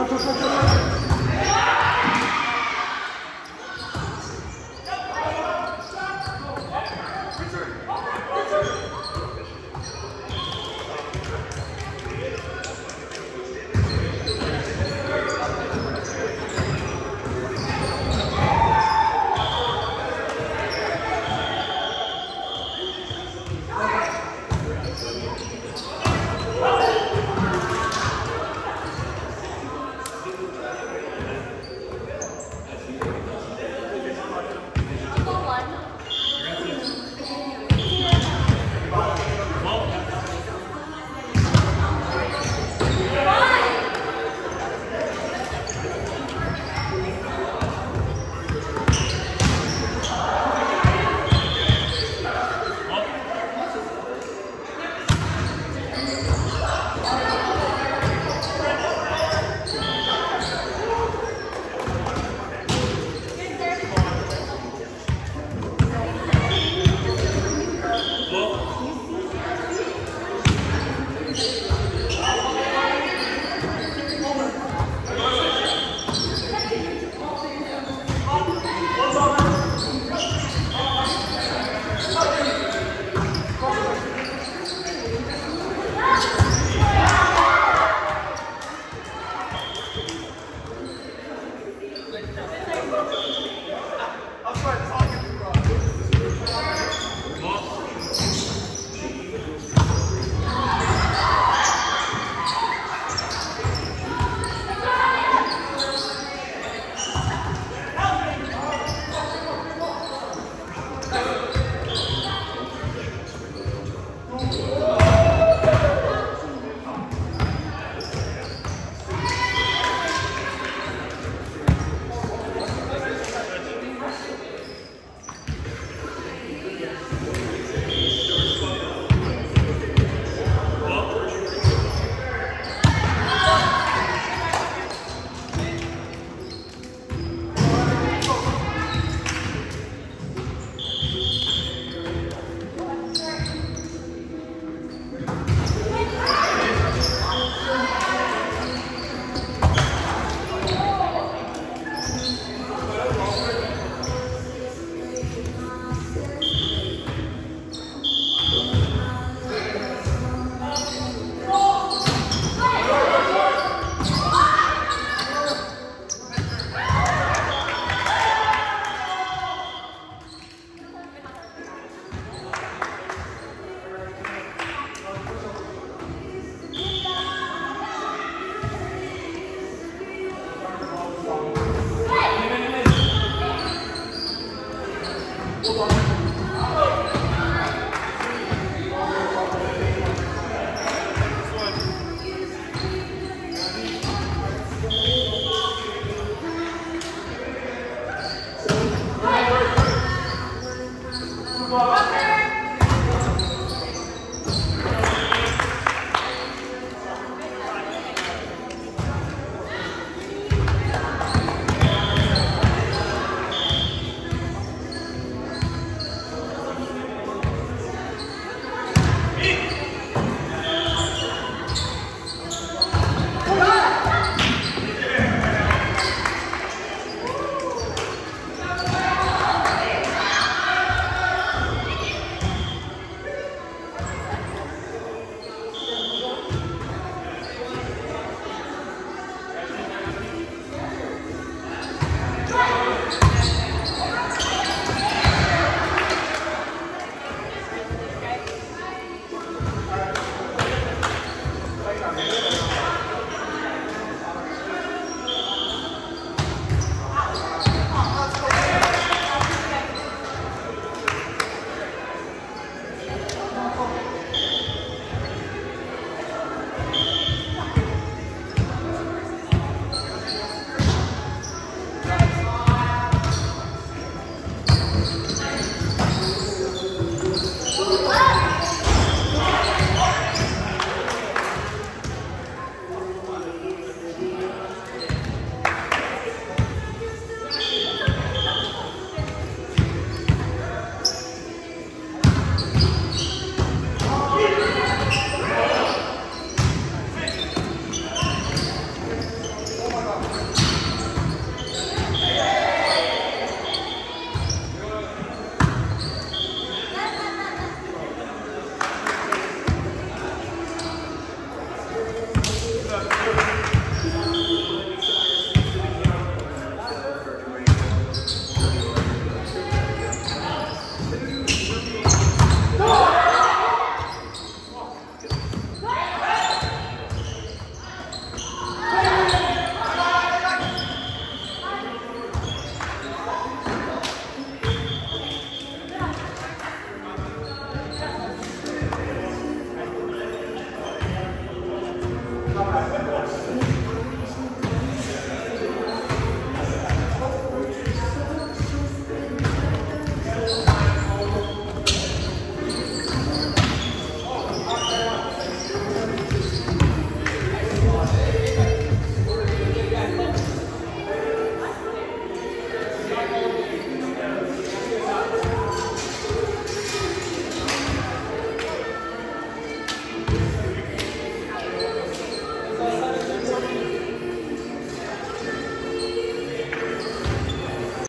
Eu tô chateado.